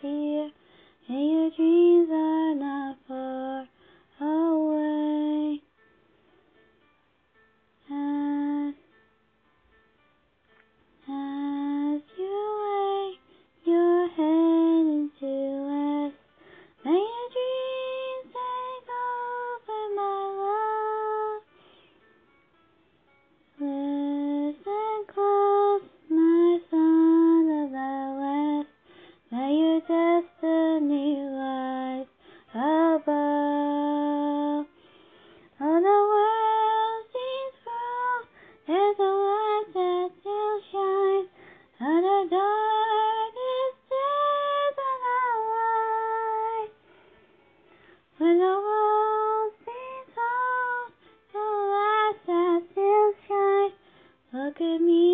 clear in your dreams. There's a light that still shines under darkness. of a light when the world seems cold, The light that still shines. Look at me.